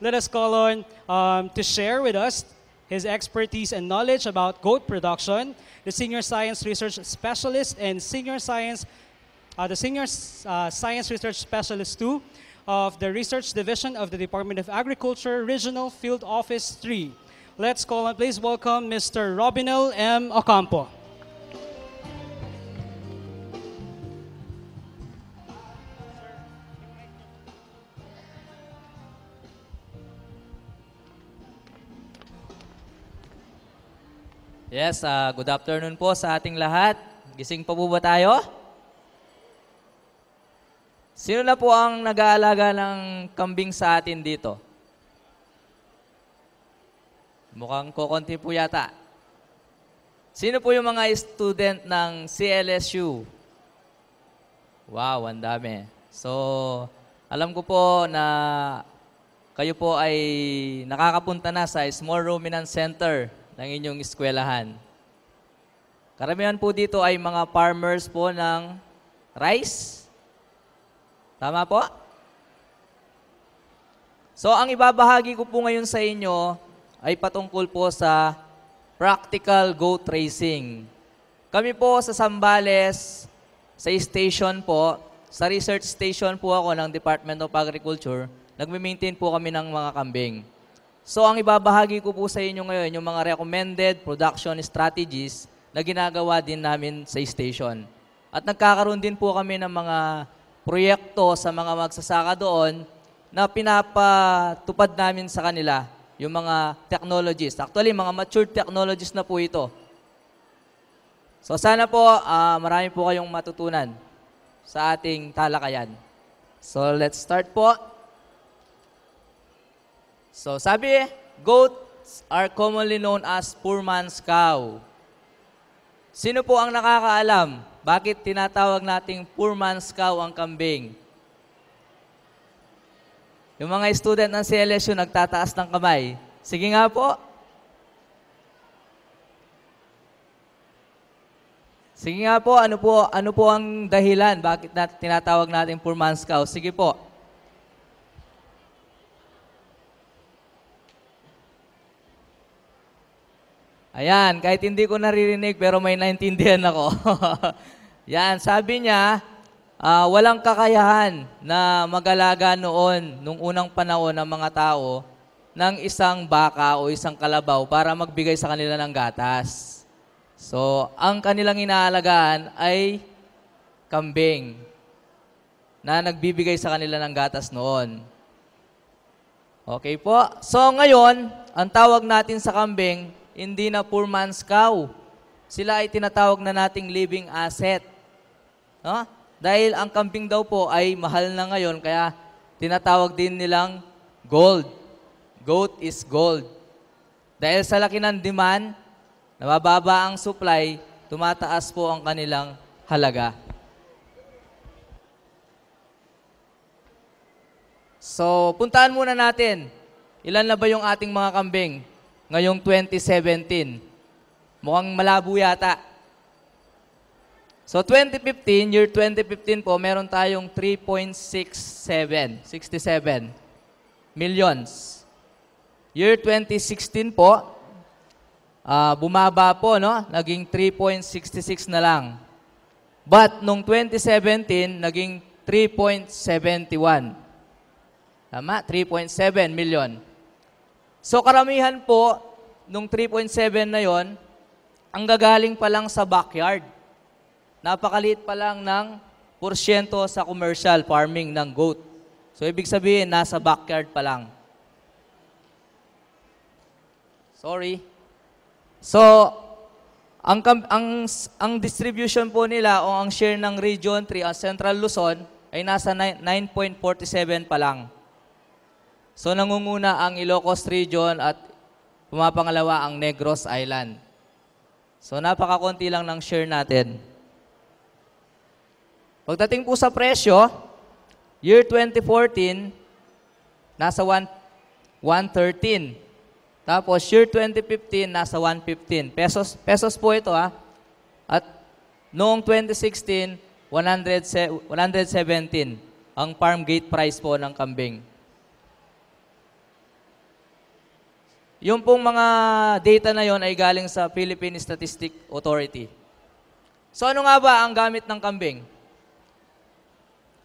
let us call on um, to share with us his expertise and knowledge about goat production, the Senior Science Research Specialist and Senior Science, uh, the Senior uh, Science Research Specialist 2 of the Research Division of the Department of Agriculture, Regional Field Office 3. Let's call on, please welcome Mr. Robinel M. Ocampo. Yes, uh, good afternoon po sa ating lahat. Gising pa po ba tayo? Sino na po ang nag-aalaga ng kambing sa atin dito? Mukhang kokonti po yata. Sino po yung mga student ng CLSU? Wow, ang dami. So, alam ko po na kayo po ay nakakapunta na sa Small Ruminant Center ng inyong eskwelahan. Karamihan po dito ay mga farmers po ng rice. Tama po? So, ang ibabahagi ko po ngayon sa inyo ay patungkol po sa practical goat racing. Kami po sa Sambales, sa station po, sa research station po ako ng Department of Agriculture, nagme-maintain po kami ng mga kambing. So ang ibabahagi ko po sa inyo ngayon, yung mga recommended production strategies na ginagawa din namin sa station. At nagkakaroon din po kami ng mga proyekto sa mga magsasaka doon na pinapatupad namin sa kanila yung mga technologies. Actually, mga mature technologies na po ito. So sana po uh, marami po kayong matutunan sa ating talakayan. So let's start po. So sabi, goats are commonly known as poor man's cow. Sino po ang nakakaalam? Bakit tinatawag nating poor man's cow ang kambing? Yung mga student ng CLSU nagtataas ng kamay. Sige nga po. Sige nga po, ano po, ano po ang dahilan bakit nat tinatawag natin poor man's cow? Sige po. Ayan, kahit hindi ko naririnig pero may naintindihan ako. Yan, sabi niya, uh, walang kakayahan na magalaga noon, nung unang panahon ng mga tao, ng isang baka o isang kalabaw para magbigay sa kanila ng gatas. So, ang kanilang inaalagaan ay kambing na nagbibigay sa kanila ng gatas noon. Okay po? So, ngayon, ang tawag natin sa kambing, hindi na poor man's cow. Sila ay tinatawag na nating living asset. No? Dahil ang kambing daw po ay mahal na ngayon, kaya tinatawag din nilang gold. Goat is gold. Dahil sa laki ng demand, nabababa ang supply, tumataas po ang kanilang halaga. So, puntaan muna natin. Ilan na ba yung ating mga kambing? Ngayong 2017. Mukhang malabo yata. So 2015, year 2015 po, meron tayong 3.67, 67 millions. Year 2016 po, uh, bumaba po, no? Naging 3.66 na lang. But nung 2017, naging 3.71. Tama? 3.7 million. So karamihan po, nung 3.7 na yon, ang gagaling pa lang sa backyard. Napakaliit pa lang ng porsyento sa commercial farming ng goat. So ibig sabihin, nasa backyard pa lang. Sorry. So, ang, ang, ang distribution po nila o ang share ng Region 3 ang Central Luzon ay nasa 9.47 pa lang. So nangunguna ang Ilocos Region at pumapangalawa ang Negros Island. So napakakonti lang ng share natin. Pagdating po sa presyo, year 2014, nasa 1, 113. Tapos year 2015, nasa 115. Pesos, pesos po ito ha. At noong 2016, 100, 117 ang farm gate price po ng kambing. Yung pong mga data na yon ay galing sa Philippine Statistic Authority. So ano nga ba ang gamit ng kambing?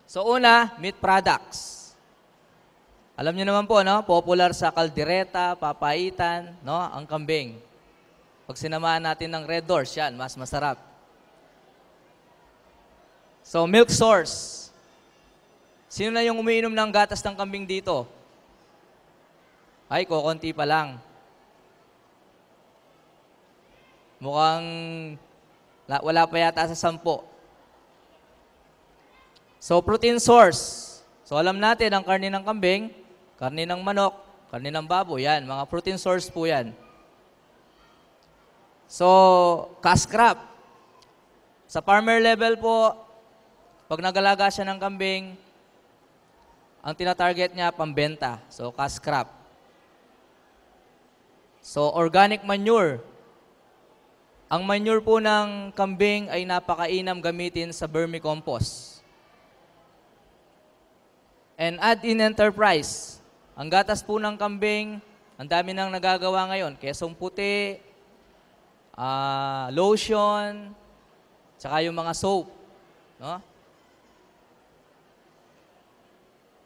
So una, meat products. Alam niyo naman po, no? Popular sa kaldereta, papaitan, no? Ang kambing. Pag sinamaan natin ng red doors, yan, mas masarap. So, milk source. Sino na yung umiinom ng gatas ng kambing dito? Ay, kokonti pa lang. Mukhang la- wala pa yata sa sampo. So, protein source. So, alam natin, ang karne ng kambing, karne ng manok, karne ng baboy, yan. Mga protein source po yan. So, cash crop. Sa farmer level po, pag nagalaga siya ng kambing, ang tinatarget niya, pambenta. So, cash crop. So, organic manure. Ang manure po ng kambing ay napakainam gamitin sa vermicompost. And add-in enterprise. Ang gatas po ng kambing, ang dami nang nagagawa ngayon. Kesong puti, ah, lotion, tsaka yung mga soap. No?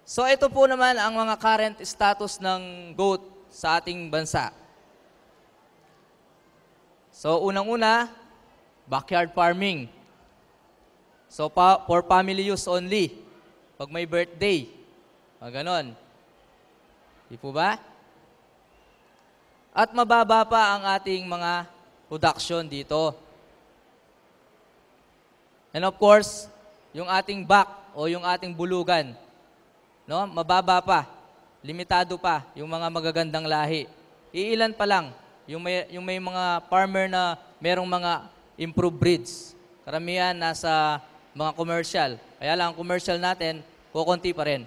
So ito po naman ang mga current status ng goat sa ating bansa. So unang-una, backyard farming. So pa, for family use only. Pag may birthday, pag ganon. Di po ba? At mababa pa ang ating mga production dito. And of course, yung ating back o yung ating bulugan, no? Mababa pa. Limitado pa yung mga magagandang lahi. Iilan pa lang yung may, yung may mga farmer na merong mga improved breeds. Karamihan nasa mga commercial. Kaya lang ang commercial natin, kukunti pa rin.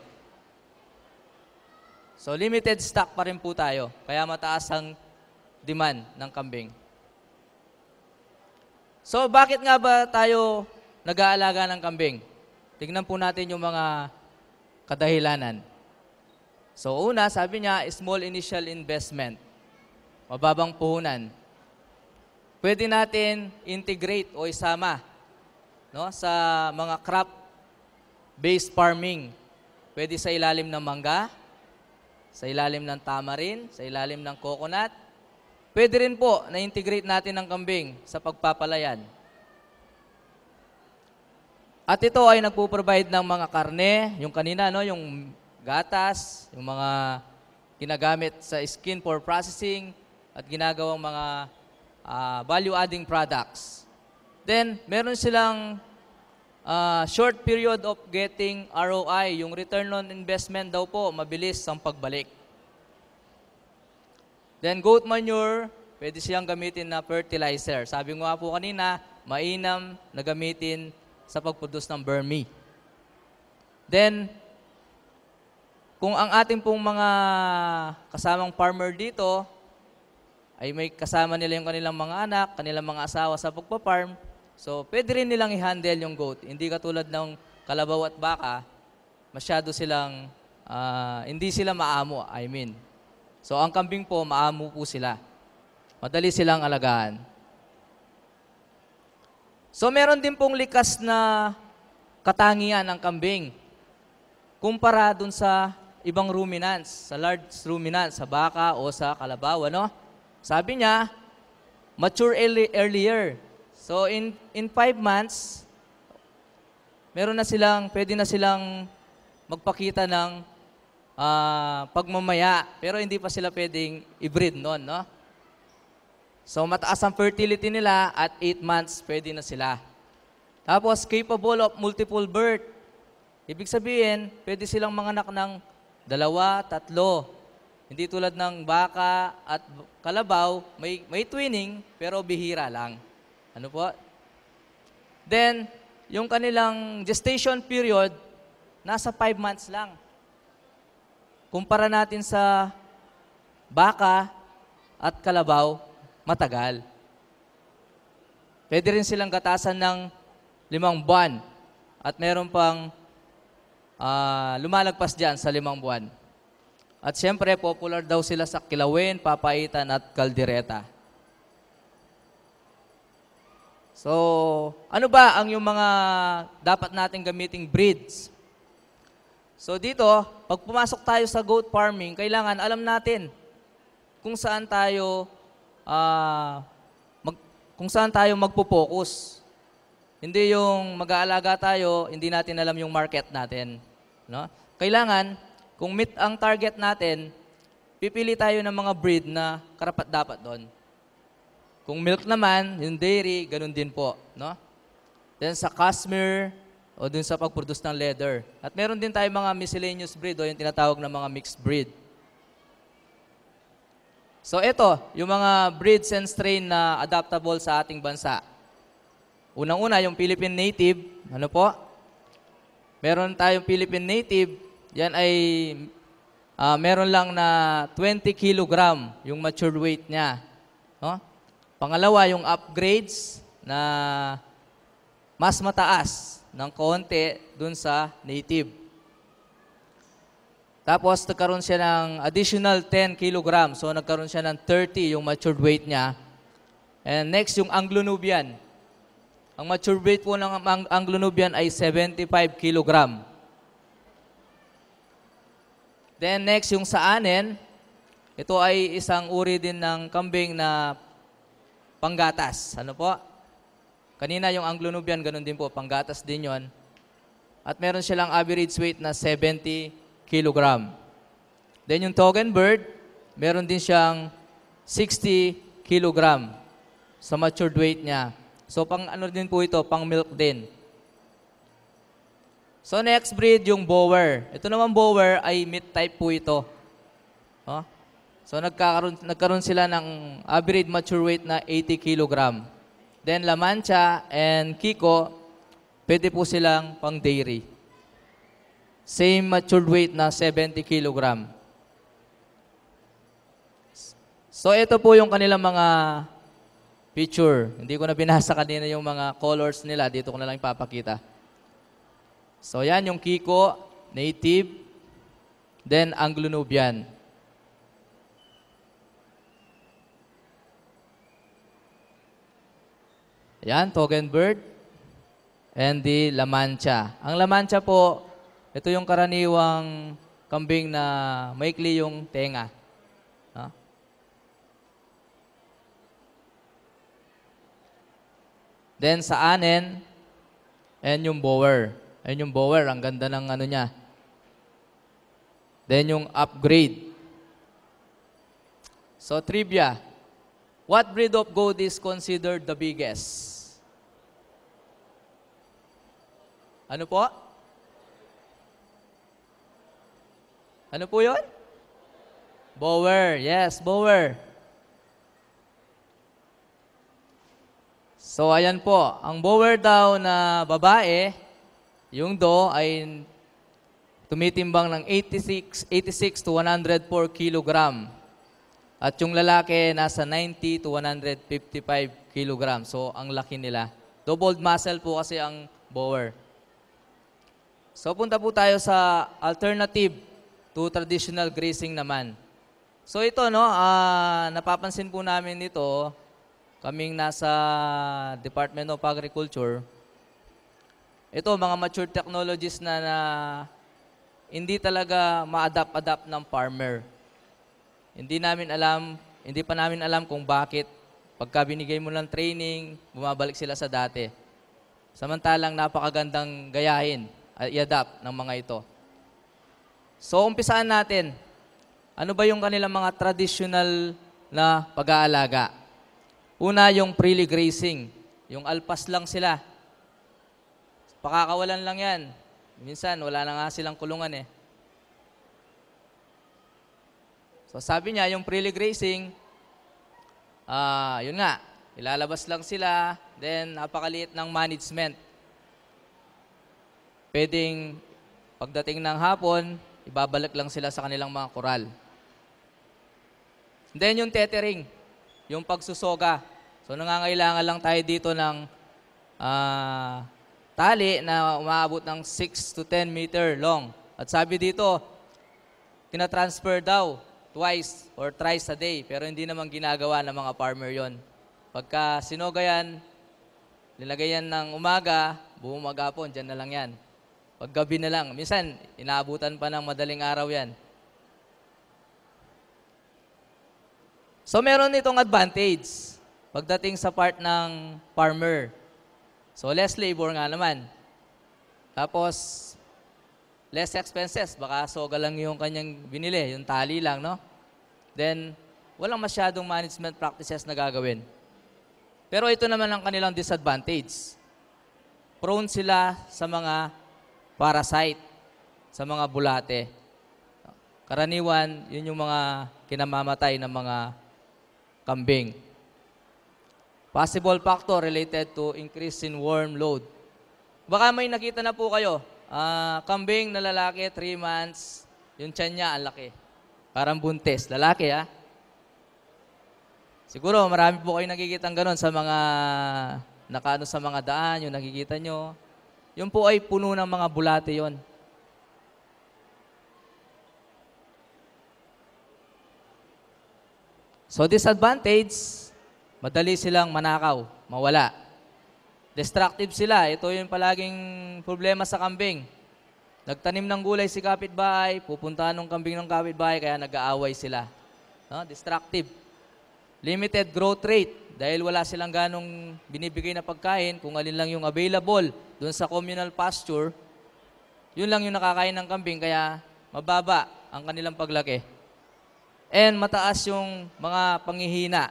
So limited stock pa rin po tayo. Kaya mataas ang demand ng kambing. So bakit nga ba tayo nag-aalaga ng kambing? Tignan po natin yung mga kadahilanan. So una, sabi niya, small initial investment. Mababang puhunan. Pwede natin integrate o isama no, sa mga crop-based farming. Pwede sa ilalim ng mangga, sa ilalim ng tamarin, sa ilalim ng coconut. Pwede rin po na integrate natin ang kambing sa pagpapalayan. At ito ay nagpo-provide ng mga karne, yung kanina, no, yung gatas, yung mga ginagamit sa skin for processing, at ginagawang mga ah, value-adding products. Then, meron silang ah, short period of getting ROI, yung return on investment daw po, mabilis ang pagbalik. Then, goat manure, pwede siyang gamitin na fertilizer. Sabi nga po kanina, mainam na gamitin sa pagproduce ng vermi. Then, kung ang ating pong mga kasamang farmer dito ay may kasama nila yung kanilang mga anak, kanilang mga asawa sa pagpa-farm, so pwede rin nilang i-handle yung goat. Hindi katulad ng kalabaw at baka, masyado silang, ah, hindi sila maamo, I mean. So ang kambing po, maamo po sila. Madali silang alagaan. So meron din pong likas na katangian ng kambing kumpara dun sa ibang ruminants, sa large ruminants, sa baka o sa kalabaw, ano? Sabi niya, mature early, earlier. So in in five months, meron na silang, pwede na silang magpakita ng ah, pagmamaya, pero hindi pa sila pwedeng i-breed noon, no? So mataas ang fertility nila at 8 months pwede na sila. Tapos capable of multiple birth. Ibig sabihin, pwede silang manganak ng dalawa, tatlo. Hindi tulad ng baka at kalabaw, may, may twinning, pero bihira lang. Ano po? Then, yung kanilang gestation period, nasa 5 months lang. Kumpara natin sa baka at kalabaw, matagal. Pwede rin silang gatasan ng limang buwan at meron pang ah, lumalagpas dyan sa limang buwan. At siyempre, popular daw sila sa kilawin, papaitan at kaldereta. So, ano ba ang yung mga dapat nating gamiting breeds? So dito, pag pumasok tayo sa goat farming, kailangan alam natin kung saan tayo ah, mag, kung saan tayo magpo-focus. Hindi yung mag-aalaga tayo, hindi natin alam yung market natin, no? Kailangan kung meet ang target natin, pipili tayo ng mga breed na karapat dapat doon. Kung milk naman, yung dairy, ganun din po, no? Then sa cashmere, o dun sa pag-produce ng leather. At meron din tayo mga miscellaneous breed o yung tinatawag na mga mixed breed. So ito, yung mga breeds and strain na adaptable sa ating bansa. Unang-una, yung Philippine Native, ano po? Meron tayong Philippine Native, yan ay ah, meron lang na 20 kilogram yung matured weight niya. No? Pangalawa, yung upgrades na mas mataas ng konti dun sa native. Tapos nagkaroon siya ng additional 10 kilogram. So nagkaroon siya ng 30 yung matured weight niya. And next yung Anglo-Nubian. Ang matured weight po ng Ang- Anglo-Nubian ay 75 kilogram. Then next yung sa anin, ito ay isang uri din ng kambing na panggatas. Ano po? Kanina yung Anglo-Nubian, ganun din po, panggatas din yon. At meron silang average weight na 70 kilogram. Then yung token bird, meron din siyang 60 kilogram sa matured weight niya. So pang ano din po ito, pang milk din. So next breed yung bower. Ito naman bower ay meat type po ito. Oh. So nagkakaroon, nagkaroon sila ng average mature weight na 80 kilogram. Then La Mancha and Kiko, pwede po silang pang dairy. Same matured weight na 70 kilogram. So ito po yung kanilang mga picture. Hindi ko na binasa kanina yung mga colors nila. Dito ko na lang ipapakita. So yan yung Kiko, native, then Anglo-Nubian. Yan, token bird. And the La Mancha. Ang La Mancha po, ito yung karaniwang kambing na maikli yung tenga. Ha? Then sa anen, and yung bower. Ayun yung bower, ang ganda ng ano niya. Then yung upgrade. So trivia. What breed of goat is considered the biggest? Ano po? Ano po yun? Bower. Yes, bower. So, ayan po. Ang bower daw na babae, yung do ay tumitimbang ng 86, 86 to 104 kilogram. At yung lalaki, nasa 90 to 155 kilogram. So, ang laki nila. Doubled muscle po kasi ang bower. So punta po tayo sa alternative to traditional grazing naman. So ito no, ah, napapansin po namin ito, kaming nasa Department of Agriculture. Ito mga mature technologies na, na hindi talaga ma-adapt-adapt ng farmer. Hindi namin alam, hindi pa namin alam kung bakit pagka binigay mo ng training, bumabalik sila sa dati. Samantalang napakagandang gayahin i-adapt ng mga ito. So, umpisaan natin. Ano ba yung kanilang mga traditional na pag-aalaga? Una, yung freely grazing. Yung alpas lang sila. Pakakawalan lang yan. Minsan, wala na nga silang kulungan eh. So, sabi niya, yung freely grazing, ah, yun nga, ilalabas lang sila, then napakaliit ng management pwedeng pagdating ng hapon, ibabalik lang sila sa kanilang mga koral. Then yung tethering, yung pagsusoga. So nangangailangan lang tayo dito ng ah, tali na umaabot ng 6 to 10 meter long. At sabi dito, tinatransfer daw twice or thrice a day, pero hindi naman ginagawa ng mga farmer yon. Pagka sinoga yan, nilagay yan ng umaga, buong magapon, dyan na lang yan. Pag gabi na lang, minsan, inaabutan pa ng madaling araw yan. So meron itong advantage pagdating sa part ng farmer. So less labor nga naman. Tapos less expenses, baka soga lang yung kanyang binili, yung tali lang, no? Then walang masyadong management practices na gagawin. Pero ito naman ang kanilang disadvantage. Prone sila sa mga parasite, sa mga bulate. Karaniwan, yun yung mga kinamamatay ng mga kambing. Possible factor related to increase in worm load. Baka may nakita na po kayo, ah, kambing na lalaki, 3 months, yung tiyan niya, ang laki. Parang buntis. Lalaki, ha? Siguro, marami po kayo nakikita ganun sa mga, nakaano sa mga daan, yung nakikita nyo. Yung po ay puno ng mga bulate yon. So disadvantage, madali silang manakaw, mawala. Destructive sila. Ito yung palaging problema sa kambing. Nagtanim ng gulay si kapitbahay, pupuntahan ng kambing ng kapitbahay, kaya nag-aaway sila. No? Destructive. Limited growth rate, dahil wala silang ganong binibigay na pagkain, kung alin lang yung available doon sa communal pasture, yun lang yung nakakain ng kambing, kaya mababa ang kanilang paglaki. And mataas yung mga panghihina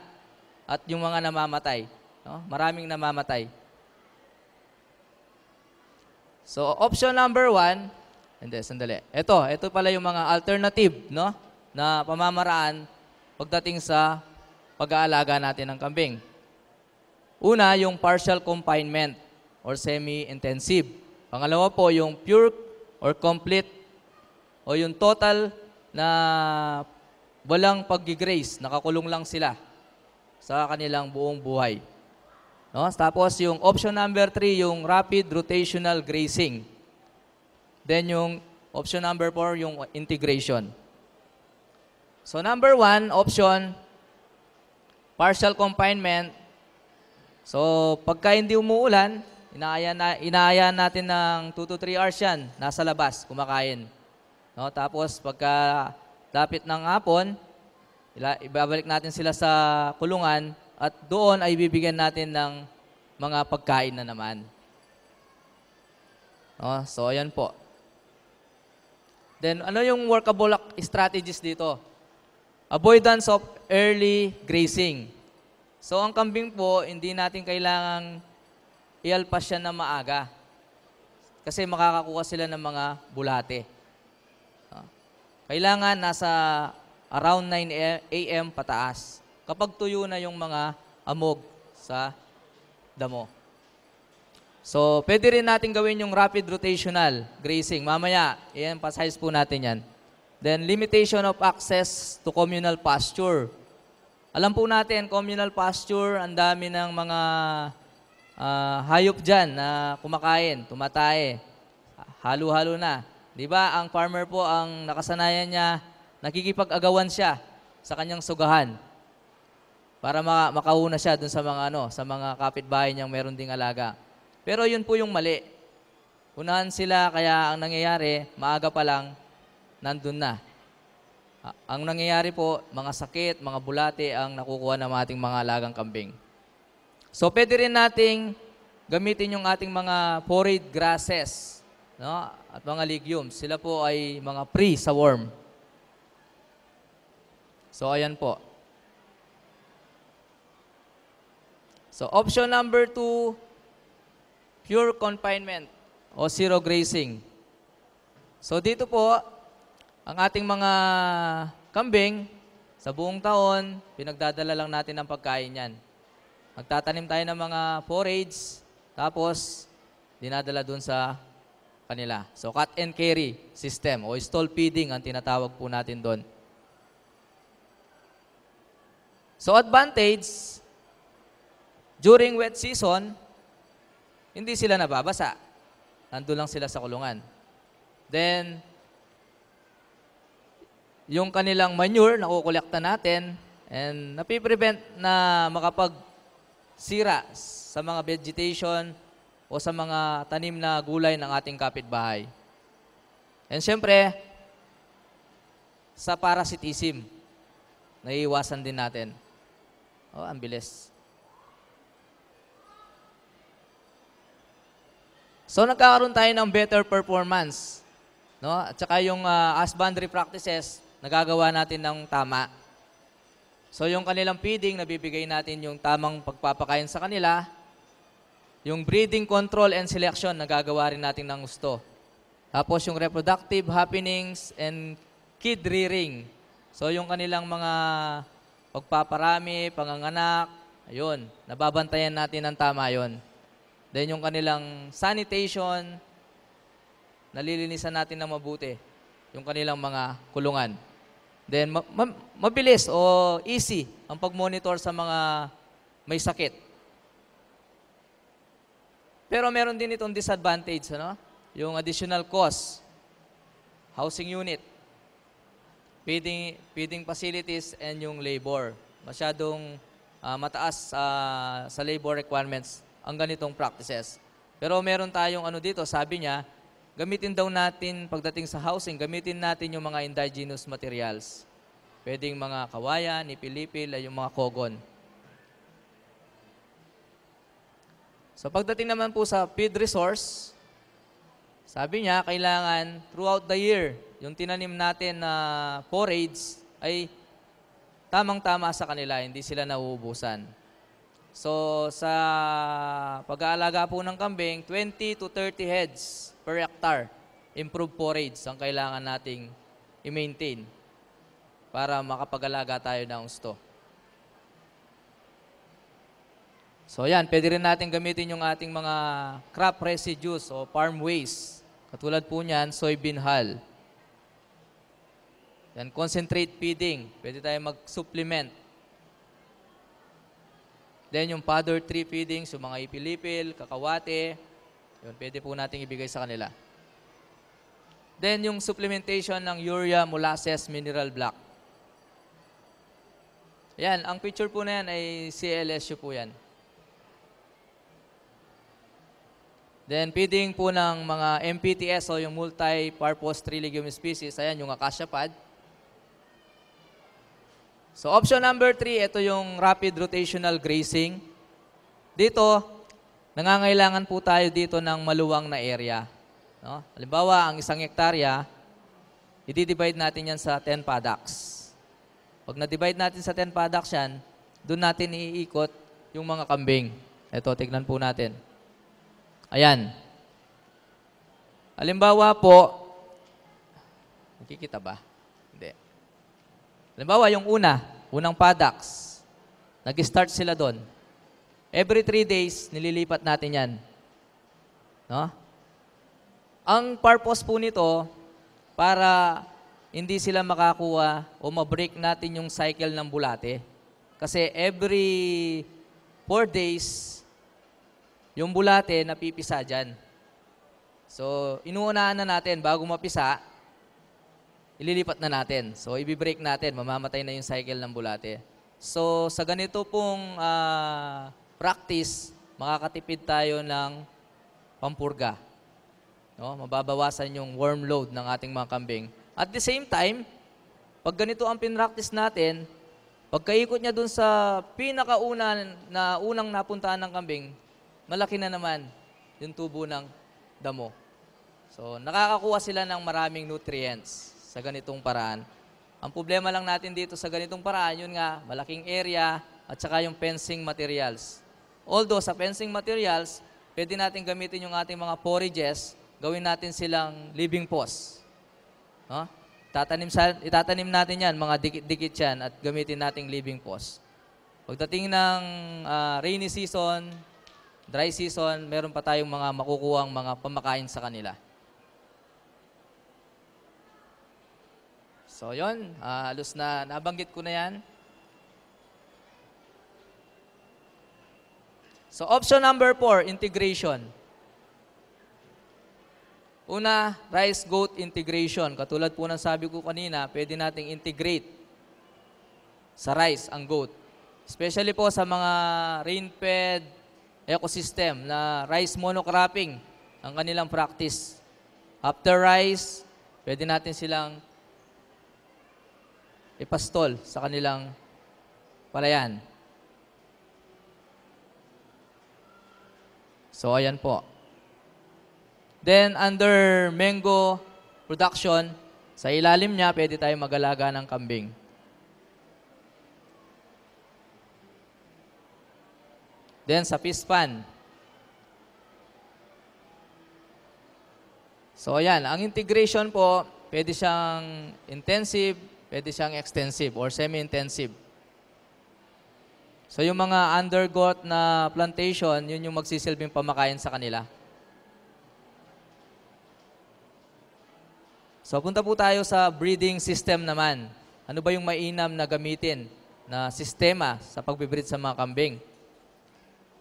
at yung mga namamatay. No? Maraming namamatay. So, option number one, hindi, sandali. Ito, ito pala yung mga alternative, no? Na pamamaraan pagdating sa pag-aalaga natin ng kambing. Una, yung partial confinement or semi-intensive. Pangalawa po, yung pure or complete o yung total na walang pag-grace, nakakulong lang sila sa kanilang buong buhay. No? Tapos yung option number three, yung rapid rotational grazing. Then yung option number four, yung integration. So number one, option, partial confinement. So pagka hindi umuulan, inaaya, na, inaaya natin ng 2 to 3 hours yan, nasa labas, kumakain. No? Tapos pagka lapit ng hapon, ibabalik natin sila sa kulungan at doon ay bibigyan natin ng mga pagkain na naman. No? So ayan po. Then ano yung workable strategies dito? Avoidance of early grazing. So ang kambing po, hindi natin kailangang ialpas siya na maaga. Kasi makakakuha sila ng mga bulate. Ah. Kailangan nasa around 9 a.m. pataas. Kapag tuyo na yung mga amog sa damo. So, pwede rin natin gawin yung rapid rotational grazing. Mamaya, i-emphasize po natin yan. Then, limitation of access to communal pasture. Alam po natin, communal pasture, ang dami ng mga ah, hayop dyan na kumakain, tumatae. Halo-halo na. Di ba, ang farmer po, ang nakasanayan niya, nakikipag-agawan siya sa kanyang sugahan para maka- makauna siya dun sa mga ano, sa mga kapitbahay niyang meron ding alaga. Pero yun po yung mali. Unahan sila kaya ang nangyayari, maaga pa lang nandun na. Ang nangyayari po, mga sakit, mga bulate ang nakukuha ng ating mga alagang kambing. So pwede rin nating gamitin yung ating mga forage grasses no? at mga legumes. Sila po ay mga pre sa worm. So ayan po. So option number two, pure confinement o zero grazing. So dito po, ang ating mga kambing, sa buong taon, pinagdadala lang natin ng pagkain yan. Magtatanim tayo ng mga forage, tapos dinadala dun sa kanila. So cut and carry system o stall feeding ang tinatawag po natin doon. So advantage, during wet season, hindi sila nababasa. Nandun lang sila sa kulungan. Then, yung kanilang manure, nakukolekta natin, and napiprevent na makapag sira sa mga vegetation o sa mga tanim na gulay ng ating kapitbahay. And syempre, sa parasitism, naiiwasan din natin. Oh, ang bilis. So nagkakaroon tayo ng better performance. No? At saka yung uh, husbandry practices, nagagawa natin ng tama. So yung kanilang feeding, nabibigay natin yung tamang pagpapakain sa kanila. Yung breeding control and selection, nagagawa rin natin ng gusto. Tapos yung reproductive happenings and kid rearing. So yung kanilang mga pagpaparami, panganganak, ayun, nababantayan natin ng tama yon. Then yung kanilang sanitation, nalilinisan natin ng mabuti yung kanilang mga kulungan. Then ma- ma- mabilis o easy ang pag-monitor sa mga may sakit. Pero meron din itong disadvantage, ano? Yung additional cost, housing unit, feeding, feeding facilities, and yung labor. Masyadong ah, mataas ah, sa labor requirements ang ganitong practices. Pero meron tayong ano dito, sabi niya, gamitin daw natin pagdating sa housing, gamitin natin yung mga indigenous materials. Pwedeng mga kawayan, nipilipil, ay yung mga kogon. So pagdating naman po sa feed resource, sabi niya, kailangan throughout the year, yung tinanim natin na forage ay tamang-tama sa kanila, hindi sila nauubusan. So, sa pag-aalaga po ng kambing, 20 to 30 heads per hectare improved forage ang kailangan nating i-maintain para makapag-alaga tayo ng gusto. So yan, pwede rin natin gamitin yung ating mga crop residues o farm waste. Katulad po niyan, soybean hull. Yan, concentrate feeding. Pwede tayo mag-supplement Then yung powder tree feedings, yung mga ipilipil, kakawate, yun, pwede po nating ibigay sa kanila. Then yung supplementation ng urea, molasses, mineral block. Yan, ang picture po na yan ay CLSU po yan. Then feeding po ng mga MPTS o yung multi-purpose tree legume species, ayan yung acacia pod. So option number three, ito yung rapid rotational grazing. Dito, nangangailangan po tayo dito ng maluwang na area. No? Halimbawa, ang isang hektarya, i-divide natin yan sa 10 paddocks. Pag na-divide natin sa 10 paddocks yan, doon natin iikot yung mga kambing. Ito, tignan po natin. Ayan. Halimbawa po, nakikita ba? Halimbawa, yung una, unang paddocks, nag-start sila doon. Every three days, nililipat natin yan. No? Ang purpose po nito, para hindi sila makakuha o ma-break natin yung cycle ng bulate. Kasi every four days, yung bulate napipisa dyan. So, inuunahan na natin bago mapisa, ililipat na natin. So, i-break natin, mamamatay na yung cycle ng bulate. So, sa ganito pong uh, practice, makakatipid tayo ng pampurga. No? Mababawasan yung worm load ng ating mga kambing. At the same time, pag ganito ang pinractice natin, pagkaikot niya dun sa pinakauna na unang napuntahan ng kambing, malaki na naman yung tubo ng damo. So, nakakakuha sila ng maraming nutrients sa ganitong paraan. Ang problema lang natin dito sa ganitong paraan, yun nga, malaking area at saka yung fencing materials. Although sa fencing materials, pwede natin gamitin yung ating mga forages, gawin natin silang living posts. No? Tatanim sa, itatanim natin yan, mga dikit-dikit yan, at gamitin nating living posts. Pagdating ng uh, rainy season, dry season, meron pa tayong mga makukuhang mga pamakain sa kanila. So, yon uh, halos na nabanggit ko na yan. So, option number four, integration. Una, rice-goat integration. Katulad po ng sabi ko kanina, pwede nating integrate sa rice ang goat. Especially po sa mga rain-fed ecosystem na rice monocropping ang kanilang practice. After rice, pwede natin silang ipastol sa kanilang palayan. So, ayan po. Then, under mango production, sa ilalim niya, pwede tayo mag-alaga ng kambing. Then, sa fish pan. So, ayan. Ang integration po, pwede siyang intensive, pwede siyang extensive or semi-intensive. So, yung mga undergot na plantation, yun yung magsisilbing pamakain sa kanila. So punta po tayo sa breeding system naman. Ano ba yung mainam na gamitin na sistema sa pagbibreed sa mga kambing?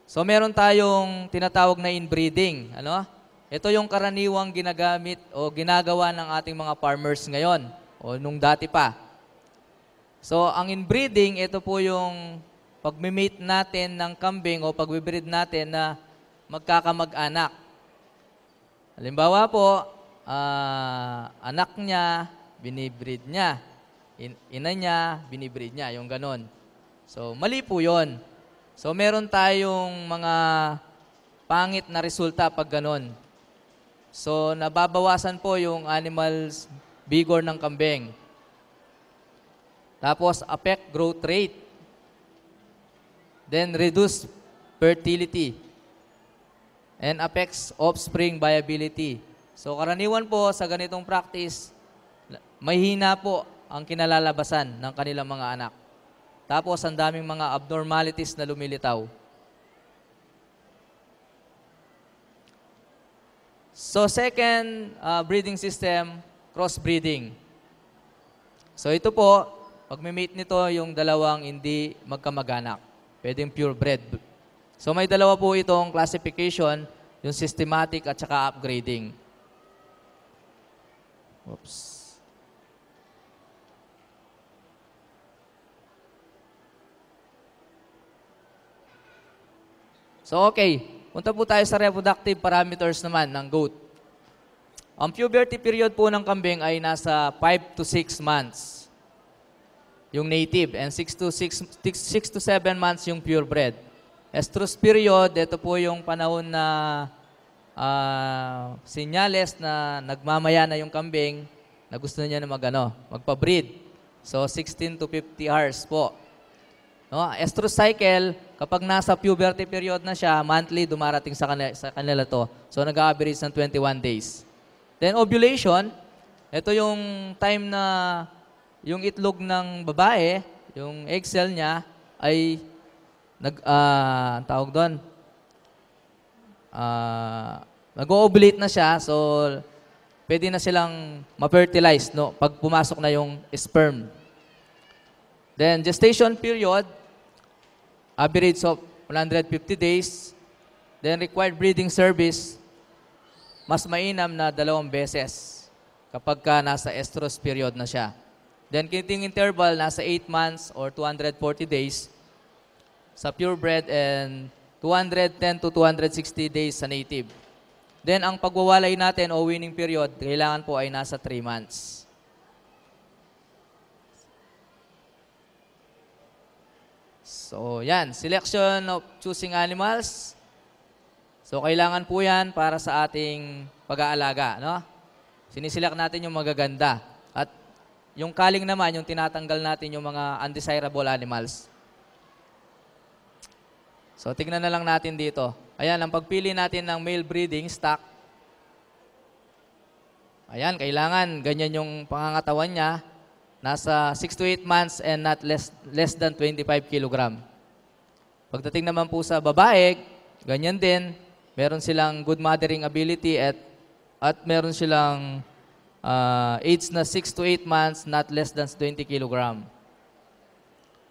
So meron tayong tinatawag na inbreeding. Ano? Ito yung karaniwang ginagamit o ginagawa ng ating mga farmers ngayon o nung dati pa. So ang inbreeding, ito po yung pagmimate natin ng kambing o pagbibreed natin na magkakamag-anak. Halimbawa po, ah, anak niya, binibreed niya. In- ina niya, binibreed niya. Yung ganon. So, mali po yun. So, meron tayong mga pangit na resulta pag ganon. So, nababawasan po yung animals vigor ng kambing. Tapos, affect growth rate. Then, reduce fertility. And affects offspring viability. So karaniwan po sa ganitong practice, mahina po ang kinalalabasan ng kanilang mga anak. Tapos ang daming mga abnormalities na lumilitaw. So second uh, breeding system, crossbreeding. So ito po, pag mate nito yung dalawang hindi magkamag-anak. Pwedeng purebred. So may dalawa po itong classification, yung systematic at saka upgrading. Oops. So okay, punta po tayo sa reproductive parameters naman ng goat. Ang puberty period po ng kambing ay nasa 5 to 6 months. Yung native and 6 to 6 6 to 7 months yung purebred. Estrus period, ito po yung panahon na uh, sinyales na nagmamaya na yung kambing na gusto niya na magano, magpa-breed. So 16 to 50 hours po. No, estrus cycle, kapag nasa puberty period na siya, monthly dumarating sa kanila, sa kanila to. So nag-average ng 21 days. Then ovulation, ito yung time na yung itlog ng babae, yung egg cell niya ay nag uh, tawag doon. Uh, nag-ovulate na siya, so pwede na silang ma-fertilize no pag pumasok na yung sperm. Then gestation period average of 150 days. Then required breeding service mas mainam na dalawang beses kapag ka nasa estrus period na siya. Then kiting interval nasa 8 months or 240 days sa purebred and 210 to 260 days sa native. Then ang pagwawalay natin o winning period, kailangan po ay nasa 3 months. So, yan. Selection of choosing animals. So, kailangan po yan para sa ating pag-aalaga. No? Sinisilak natin yung magaganda. At yung kaling naman, yung tinatanggal natin yung mga undesirable animals. So, tignan na lang natin dito. Ayan, ang pagpili natin ng male breeding stock. Ayan, kailangan ganyan yung pangangatawan niya. Nasa 6 to 8 months and not less, less than 25 kilogram. Pagdating naman po sa babae, ganyan din. Meron silang good mothering ability at at meron silang uh, age na 6 to 8 months, not less than 20 kilogram.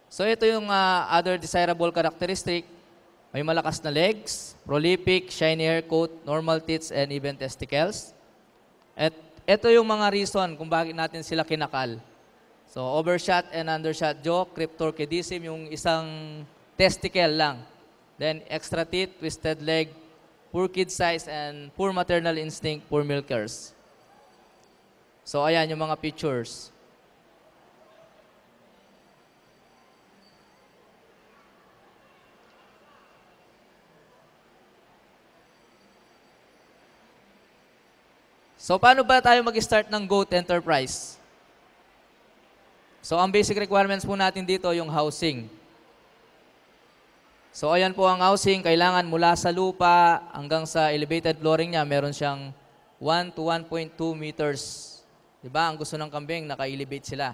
So ito yung uh, other desirable characteristic. May malakas na legs, prolific, shiny hair coat, normal teeth, and even testicles. At ito yung mga reason kung bakit natin sila kinakal. So, overshot and undershot jaw, cryptorchidism, yung isang testicle lang. Then, extra teeth, twisted leg, poor kid size, and poor maternal instinct, poor milkers. So, ayan yung mga pictures. So, paano ba tayo mag-start ng GOAT Enterprise? So, ang basic requirements po natin dito, yung housing. So, ayan po ang housing. Kailangan mula sa lupa hanggang sa elevated flooring niya, meron siyang 1 to 1.2 meters. Di ba? Ang gusto ng kambing, naka-elevate sila.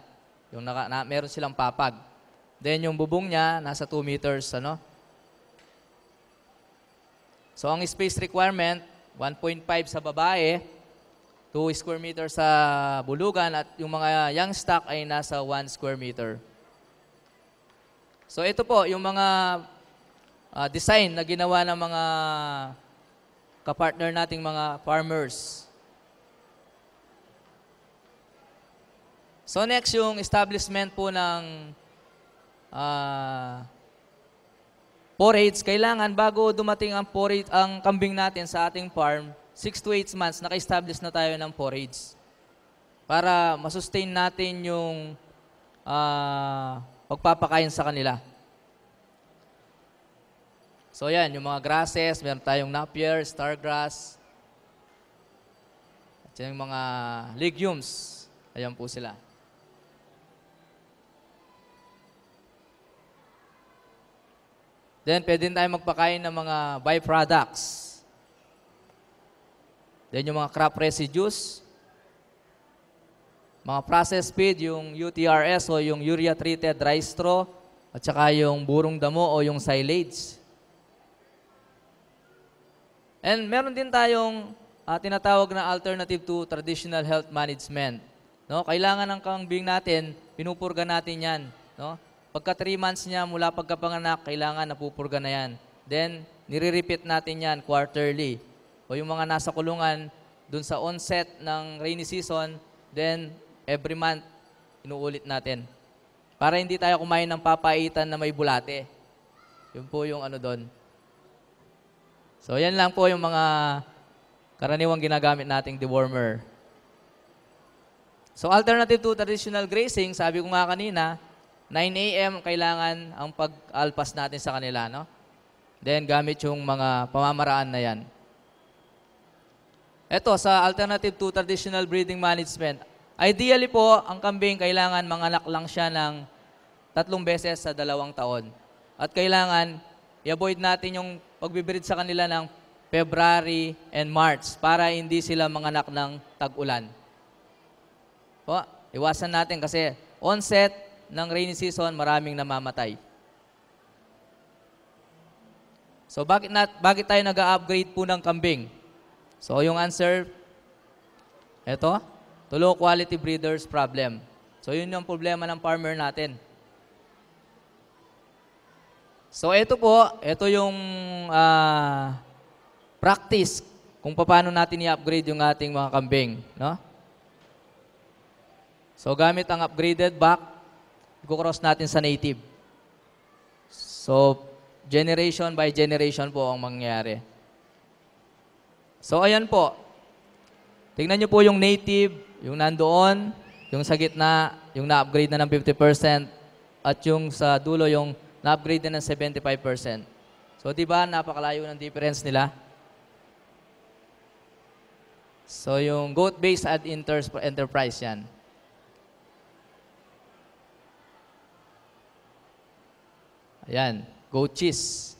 Yung naka, na, meron silang papag. Then, yung bubong niya, nasa 2 meters. Ano? So, ang space requirement, 1.5 sa babae, 2 square meter sa bulugan at yung mga young stock ay nasa 1 square meter. So ito po, yung mga ah, design na ginawa ng mga kapartner nating mga farmers. So next, yung establishment po ng ah, forage. Kailangan bago dumating ang forage, ang kambing natin sa ating farm, 6 to 8 months, naka-establish na tayo ng forage. Para masustain natin yung ah, pagpapakain sa kanila. So yan, yung mga grasses, meron tayong napier, stargrass, at yung mga legumes. Ayan po sila. Then, pwede tayo magpakain ng mga byproducts. Then, yung mga crop residues, mga processed feed, yung UTRS o yung urea-treated dry straw, at saka yung burong damo o yung silage. And meron din tayong ah, tinatawag na alternative to traditional health management. No? Kailangan ng kambing natin, pinupurga natin yan. No? Pagka 3 months niya mula pagkapanganak, kailangan napupurga na yan. Then, nire-repeat natin yan quarterly. O yung mga nasa kulungan, dun sa onset ng rainy season, then every month, inuulit natin. Para hindi tayo kumain ng papaitan na may bulate. Yun po yung ano doon. So, yan lang po yung mga karaniwang ginagamit nating dewormer. So, alternative to traditional grazing, sabi ko nga kanina, 9 a.m. kailangan ang pag-alpas natin sa kanila, no? Then, gamit yung mga pamamaraan na yan. Ito, sa alternative to traditional breeding management, ideally po, ang kambing kailangan manganak lang siya ng tatlong beses sa dalawang taon. At kailangan, i-avoid natin yung pagbibreed sa kanila ng February and March para hindi sila manganak ng tag-ulan. Po, iwasan natin kasi onset ng rainy season, maraming namamatay. So bakit nat bakit tayo nag-upgrade po ng kambing? So yung answer eto, to low quality breeders problem. So yun yung problema ng farmer natin. So ito po, ito yung ah, practice kung paano natin i-upgrade yung ating mga kambing, no? So gamit ang upgraded back, i-cross natin sa native. So generation by generation po ang mangyayari. So ayan po. Tingnan niyo po yung native, yung nandoon, yung sa gitna, yung na-upgrade na ng 50%, at yung sa dulo, yung na-upgrade na ng 75%. So di ba napakalayo ng difference nila? So yung goat-based inter- enterprise yan. Ayan, goat cheese.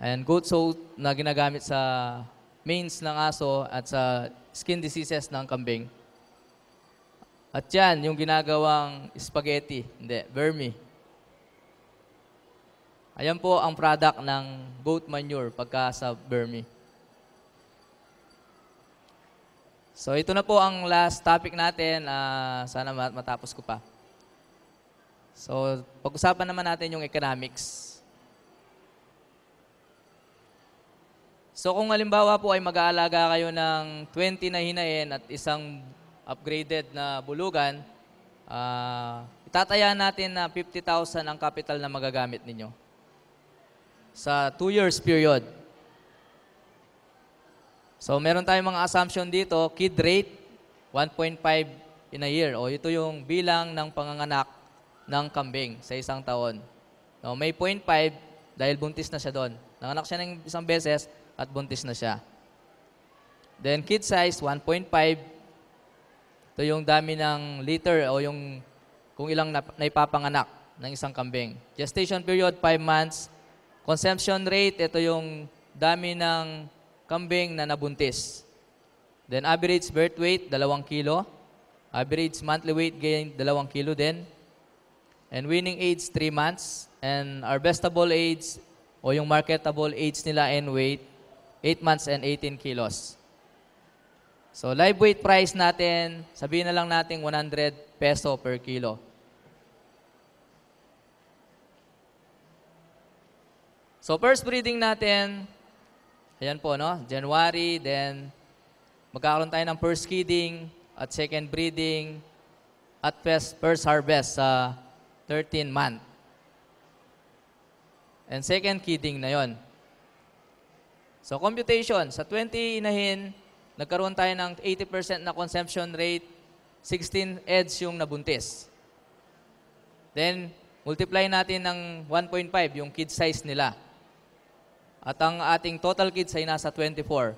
Ayan, goat salt na ginagamit sa mains ng aso at sa skin diseases ng kambing. At yan, yung ginagawang spaghetti, hindi, vermi. Ayan po ang product ng goat manure pagka sa vermi. So ito na po ang last topic natin. Ah, sana mat- matapos ko pa. So, pag-usapan naman natin yung economics. So kung halimbawa po ay mag-aalaga kayo ng 20 na hinayin at isang upgraded na bulugan, ah, itataya natin na 50,000 ang capital na magagamit ninyo. Sa 2 years period. So meron tayong mga assumption dito, kid rate, 1.5 in a year. O ito yung bilang ng panganganak ng kambing sa isang taon. No, may 0.5 dahil buntis na siya doon. Nanganak siya ng isang beses at buntis na siya. Then kid size, 1.5. Ito yung dami ng liter o yung kung ilang naipapanganak ng isang kambing. Gestation period, 5 months. Consumption rate, ito yung dami ng kambing na nabuntis. Then average birth weight, 2 kilo. Average monthly weight gain, 2 kilo din. And winning age, 3 months. And harvestable age, o yung marketable age nila and weight, 8 months and 18 kilos. So live weight price natin, sabihin na lang natin 100 peso per kilo. So first breeding natin, ayan po no, January, then magkakaroon tayo ng first kidding at second breeding at first, first harvest sa 13 month. And second kidding na yon. So computation, sa 20 inahin, nagkaroon tayo ng 80% na consumption rate, 16 eggs yung nabuntis. Then, multiply natin ng 1.5 yung kid size nila. At ang ating total kids ay nasa 24.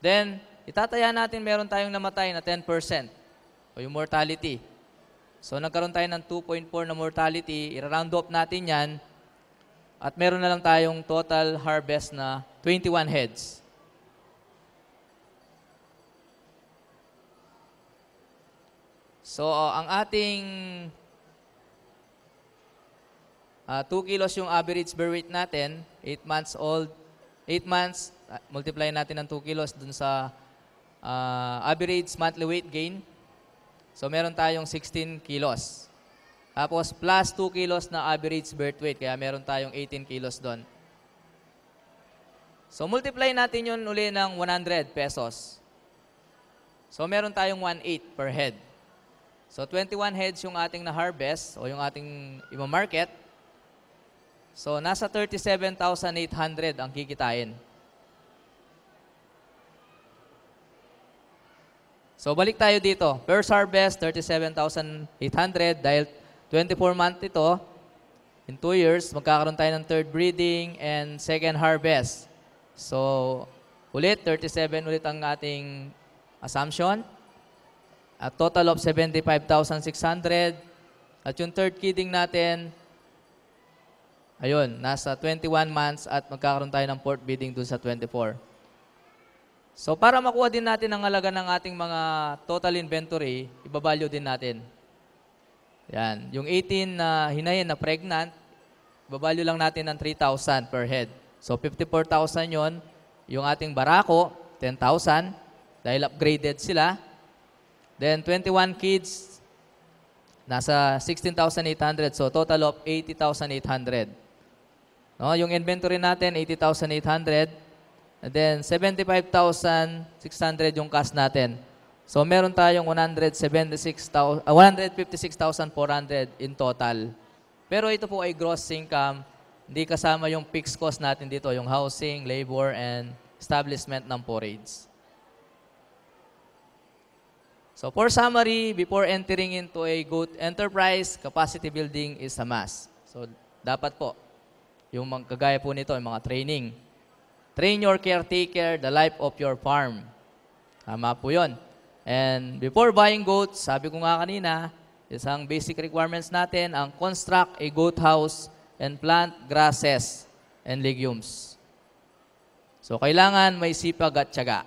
Then, itataya natin meron tayong namatay na 10% o yung mortality. So, nagkaroon tayo ng 2.4 na mortality, i-round up natin yan, at meron na lang tayong total harvest na 21 heads. So, uh, ang ating 2 kilos yung average birth weight natin, 8 months old, 8 months, uh, multiply natin ng 2 kilos dun sa uh, average monthly weight gain. So, meron tayong 16 kilos. Tapos plus 2 kilos na average birth weight, kaya meron tayong 18 kilos doon. So multiply natin yun uli ng 100 pesos. So meron tayong 1.8 per head. So 21 heads yung ating na-harvest o yung ating ima-market. So nasa 37,800 ang kikitain. So balik tayo dito. First harvest, 37,800 dahil 24 month ito. In 2 years, magkakaroon tayo ng third breeding and second harvest. So, ulit, 37 ulit ang ating assumption. A total of 75,600. At yung third kidding natin, ayun, nasa 21 months at magkakaroon tayo ng fourth breeding dun sa 24. So, para makuha din natin ang halaga ng ating mga total inventory, ibabalyo din natin. Yan. Yung 18 na hinayin na pregnant, babalyo lang natin ng 3,000 per head. So 54,000 yon Yung ating barako, 10,000 dahil upgraded sila. Then 21 kids, nasa 16,800. So total of 80,800. No, yung inventory natin, 80,800. And then 75,600 yung cash natin. So meron tayong 176,000 uh, 156,400 in total. Pero ito po ay gross income, hindi kasama yung fixed cost natin dito, yung housing, labor, and establishment ng forage. So for summary, before entering into a good enterprise, capacity building is a must. So dapat po, yung mga kagaya po nito, yung mga training. Train your caretaker, the life of your farm. Tama po yon. And before buying goats, sabi ko nga kanina, isang basic requirements natin, ang construct a goat house and plant grasses and legumes. So, kailangan may sipag at tiyaga.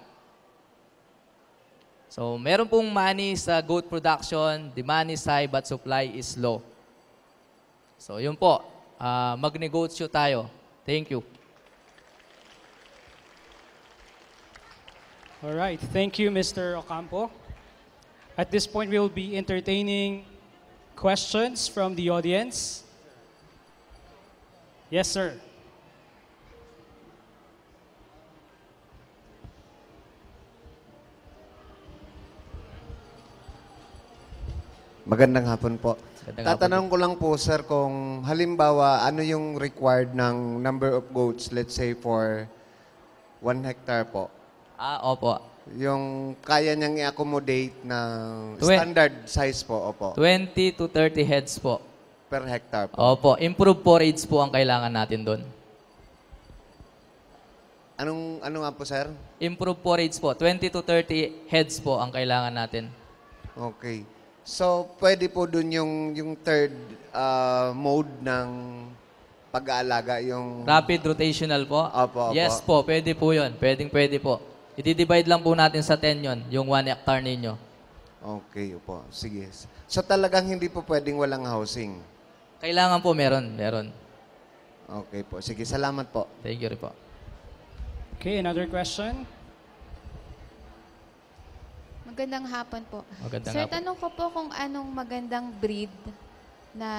So, meron pong money sa goat production, money is high but supply is low. So, yun po, uh, mag-negosyo tayo. Thank you. All right. Thank you, Mr. Ocampo. At this point, we will be entertaining questions from the audience. Yes, sir. Magandang hapon po. Tatanong ko lang po, sir, kung halimbawa, ano yung required ng number of goats, let's say for one hectare po? Ah, opo. Yung kaya niyang i-accommodate ng Twe- standard size po, opo, 20 to 30 heads po. per hectare po. Opo, improve forage po ang kailangan natin doon. Anong, ano nga po, sir? Improve forage po, 20 to 30 heads po ang kailangan natin. Okay. So, pwede po dun yung, yung third ah, mode ng pag-aalaga, yung... Rapid rotational po? Opo, opo. Yes po, pwede po yun. Pwedeng pwede po. I-divide lang po natin sa 10 yon yung 1 hectare ninyo. Okay, opo. Sige. So, talagang hindi po pwedeng walang housing. Kailangan po meron, meron. Okay po. Sige, salamat po. Thank you rin po. Okay, another question. Magandang hapon po. Magandang Sir, hapon. tanong ko po kung anong magandang breed na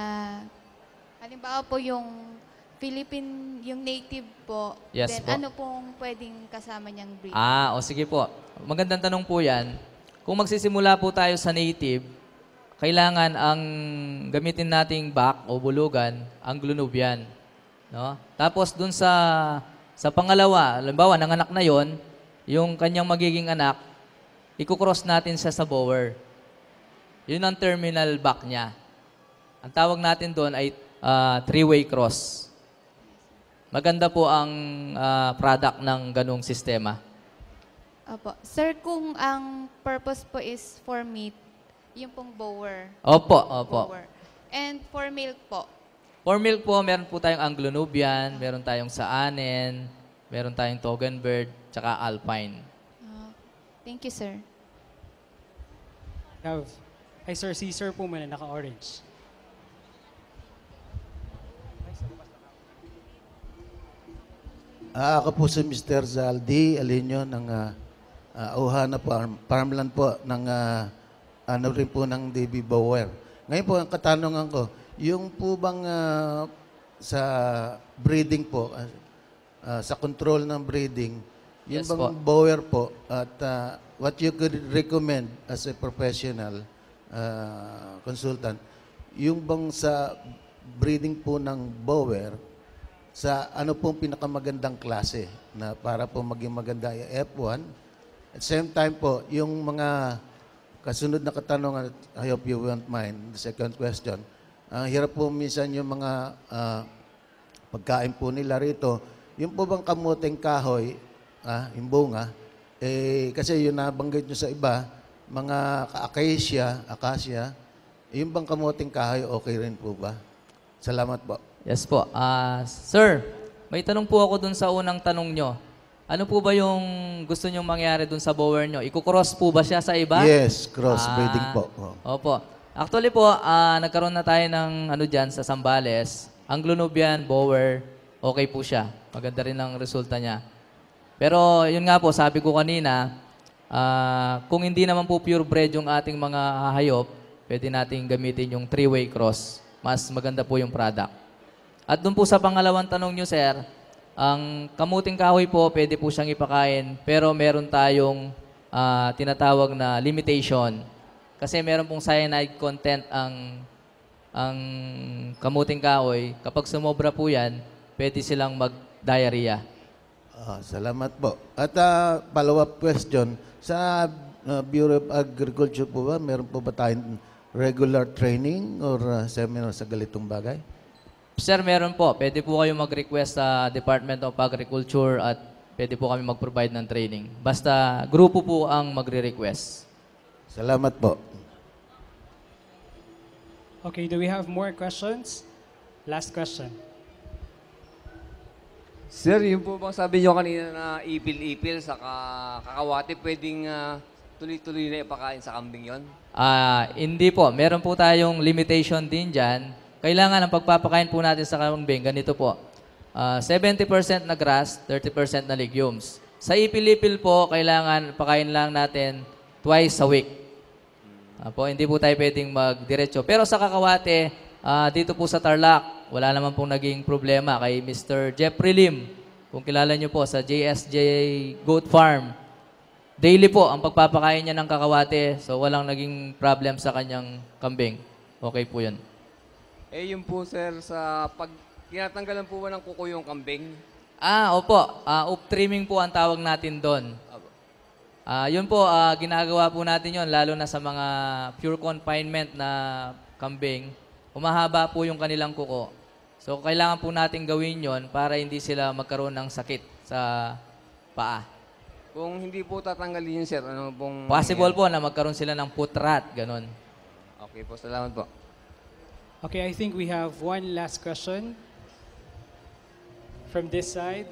halimbawa po yung Philippine, yung native po. Yes then po. ano pong pwedeng kasama niyang breed? Ah, o sige po. Magandang tanong po yan. Kung magsisimula po tayo sa native, kailangan ang gamitin nating back o bulugan, ang Glunubian. No? Tapos dun sa sa pangalawa, halimbawa, nanganak na yon, yung kanyang magiging anak, ikukross natin siya sa bower. Yun ang terminal back niya. Ang tawag natin doon ay ah, three-way cross. Maganda po ang ah, product ng ganong sistema. Opo. Sir, kung ang purpose po is for meat, yung pong bower. Opo, opo. Bower. And for milk po. For milk po, meron po tayong Anglo-Nubian, meron tayong Saanen, meron tayong Toggenbird, tsaka Alpine. Ah, thank you, sir. Have, ay sir, si sir po muna, naka-orange. Ah, ako po si Mr. Zaldi Alinyo ng uh, Ohana Farm, Farmland po ng ah, ano rin po ng DB Bower. Ngayon po ang katanungan ko, yung po bang ah, sa breeding po, ah, ah, sa control ng breeding, yung Yes bang po. Bower po at ah, what you could recommend as a professional ah, consultant, yung bang sa breeding po ng Bower, sa ano pong pinakamagandang klase na para po maging maganda yung F1. At same time po, yung mga kasunod na katanungan, I hope you won't mind, the second question. Ang hirap po minsan yung mga ah, pagkain po nila rito. Yung po bang kamuting kahoy, ah, yung bunga, eh, kasi yun nabanggit nyo sa iba, mga acacia, acacia, yung bang kamuting kahoy, okay rin po ba? Salamat po. Yes po. Ah, sir, may tanong po ako dun sa unang tanong nyo. Ano po ba yung gusto nyong mangyari dun sa bower nyo? Iko-cross po ba siya sa iba? Yes, crossbreeding Ah, po. Oh. Opo. Actually po, ah, nagkaroon na tayo ng ano dyan sa Sambales. Anglo-Nubian, Bower, okay po siya. Maganda rin ang resulta niya. Pero yun nga po, sabi ko kanina, ah, kung hindi naman po purebred yung ating mga hayop, pwede nating gamitin yung three-way cross. Mas maganda po yung product. At doon po sa pangalawang tanong nyo, sir, ang kamuting kahoy po, pwede po siyang ipakain, pero meron tayong ah, tinatawag na limitation. Kasi meron pong cyanide content ang ang kamuting kahoy. Kapag sumobra po yan, pwede silang mag-diarrhea. Ah, salamat po. At ah, follow-up question, sa ah, Bureau of Agriculture po ba, meron po ba tayong regular training or ah, seminar sa galitong bagay? Sir, meron po. Pwede po kayo mag-request sa Department of Agriculture at pwede po kami mag-provide ng training. Basta grupo po ang magre-request. Salamat po. Okay, do we have more questions? Last question. Sir, yung po bang sabi nyo kanina na ipil-ipil sa ka- kakawati, pwedeng ah, tuloy-tuloy na ipakain sa kambing yon? Ah, hindi po. Meron po tayong limitation din dyan. Kailangan ang pagpapakain po natin sa kambing, ganito po. Ah, 70% na grass, 30% na legumes. Sa ipil-ipil po, kailangan pakain lang natin twice a week. Apo, hindi po tayo pwedeng magdiretso. Pero sa kakawate, ah, dito po sa Tarlac, wala naman pong naging problema kay Mr. Jeffrey Lim. Kung kilala nyo po sa JSJ Goat Farm, daily po ang pagpapakain niya ng kakawate. So walang naging problem sa kanyang kambing. Okay po yun. Eh, yun po, sir, sa pag tinatanggalan po ba ng kuko yung kambing? Ah, opo. Ah, up trimming po ang tawag natin doon. Ah, yun po, ah, ginagawa po natin yon lalo na sa mga pure confinement na kambing. Humahaba po yung kanilang kuko. So, kailangan po natin gawin yon para hindi sila magkaroon ng sakit sa paa. Kung hindi po tatanggalin yun, sir, ano pong... Possible po na magkaroon sila ng foot rot, ganun. Okay po, salamat po. Okay, I think we have one last question from this side.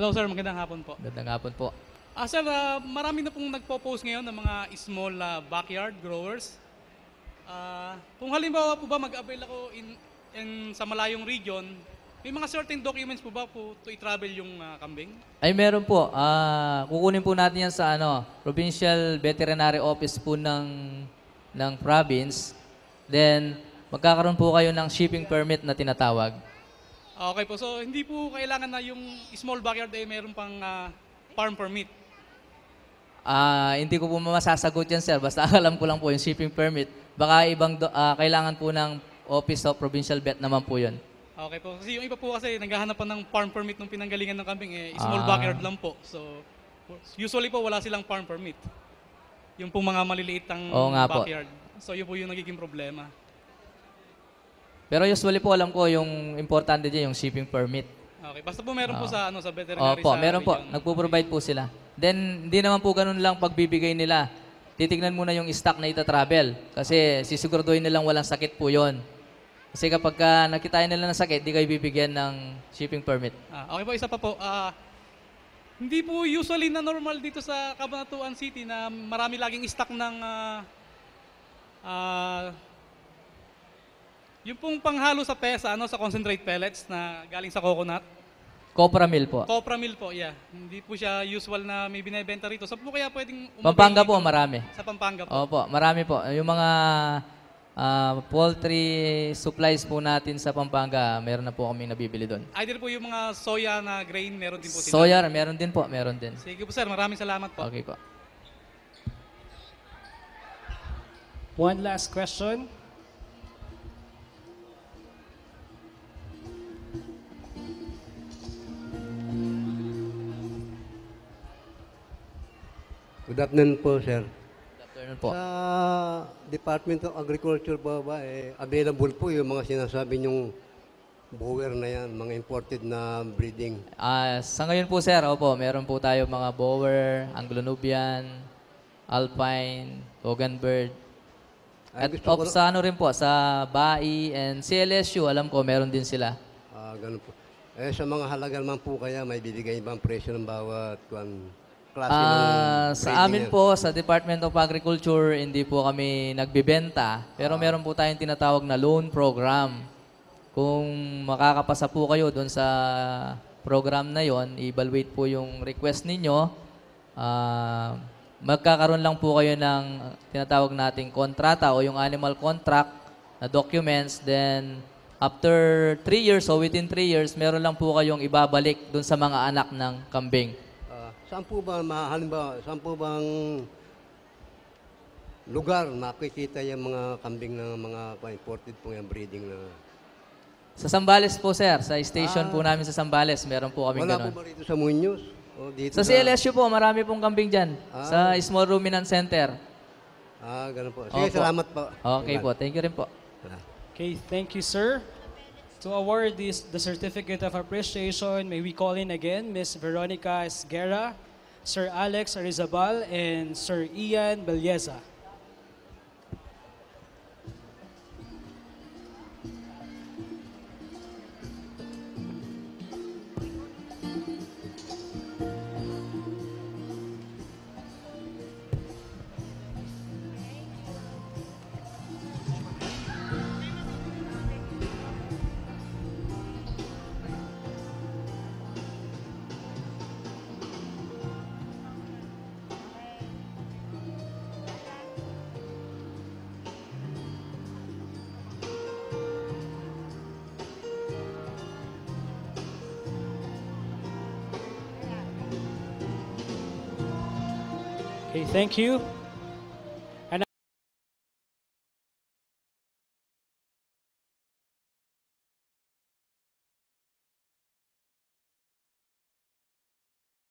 Hello sir, magandang hapon po. Gandang hapon po. Ah sir, ah, marami na pong nagpo-post ngayon ng mga small ah, backyard growers. Ah, kung halimbawa po ba mag-avail ako in, in sa malayong region, may mga certain documents po ba po to i-travel yung ah, kambing? Ay, meron po. Ah, kukunin po natin yan sa ano, Provincial Veterinary Office po ng, ng province. Then, magkakaroon po kayo ng shipping permit na tinatawag. Okay po, so hindi po kailangan na yung small backyard ay meron pang ah, farm permit. Ah, hindi ko po masasagot yan, sir. Basta alam ko lang po yung shipping permit. Baka ibang do- ah, kailangan po ng Office of Provincial Vet naman po yun. Okay po, kasi yung iba po kasi naghahanap pa ng farm permit nung pinanggalingan ng kambing, eh, small Ah. backyard lang po. So, usually po wala silang farm permit. Yung po mga maliliit ang Oo nga po. backyard. So, yun po yung nagiging problema. Pero usually po alam ko yung importante dyan, yung shipping permit. Okay, basta po meron po sa ano sa veterinary Opo, sa meron po. region. Nagpo-provide po sila. Then, hindi naman po ganun lang pagbibigay nila. Titignan muna yung stock na ita-travel. Kasi sisiguraduhin nilang walang sakit po yon. Kasi kapag ka nakita nila ng sakit, di kayo bibigyan ng shipping permit. Ah, okay po, isa pa po. Ah, hindi po usually na normal dito sa Cabanatuan City na marami laging stock ng ah, ah, yung pong panghalo sa pesa, ano, sa concentrate pellets na galing sa coconut. Copra mill po. Copra mill po, yeah. Hindi po siya usual na may binebenta rito. So po kaya pwedeng umabay Pampanga dito po, marami. Sa Pampanga po. Opo, marami po. Yung mga ah, poultry supplies po natin sa Pampanga, meron na po kami nabibili doon. Either po yung mga soya na grain, meron din po sila. Soya, meron din po, meron din. Sige po sir, maraming salamat po. Okay po. One last question. Good afternoon po, sir. Good afternoon po. Sa Department of Agriculture po ba, eh, available po yung mga sinasabi nyong bower na yan, mga imported na breeding. Ah, sa ngayon po sir, opo, meron po tayo mga Bower, Anglo-Nubian, Alpine, Hogan Bird. Ay, At ko op, sa ano rin po, sa BAI and CLSU, alam ko meron din sila. Ah, ganun po. Eh, sa mga halaga naman po kaya, may bibigay bang presyo ng bawat kwan, klase ng Ah, sa breeding amin yan? po, sa Department of Agriculture, hindi po kami nagbibenta. Pero meron po tayong tinatawag na loan program. Kung makakapasa po kayo doon sa program na yon, evaluate po yung request ninyo. Ah, magkakaroon lang po kayo ng tinatawag nating kontrata o yung animal contract na documents. Then, after 3 years o within 3 years, meron lang po kayong ibabalik doon sa mga anak ng kambing. Ah, saan po ba, ma- halimbawa, saan po bang lugar makikita yung mga kambing ng mga imported po yung breeding na Sa Sambales po, sir. Sa station po namin sa Sambales, meron po Wala ganun. po ba rito sa Muñoz? O dito Sa CLSU po, marami pong kambing dyan. Sa Small Ruminant Center. Ah, ganun po. Sige, Opo. salamat po. Okay po. Thank you rin po. Okay, thank you, sir. To award this the certificate of appreciation, may we call in again Miss Veronica Esguerra, Sir Alex Arizabal, and Sir Ian Belyeza. Thank you.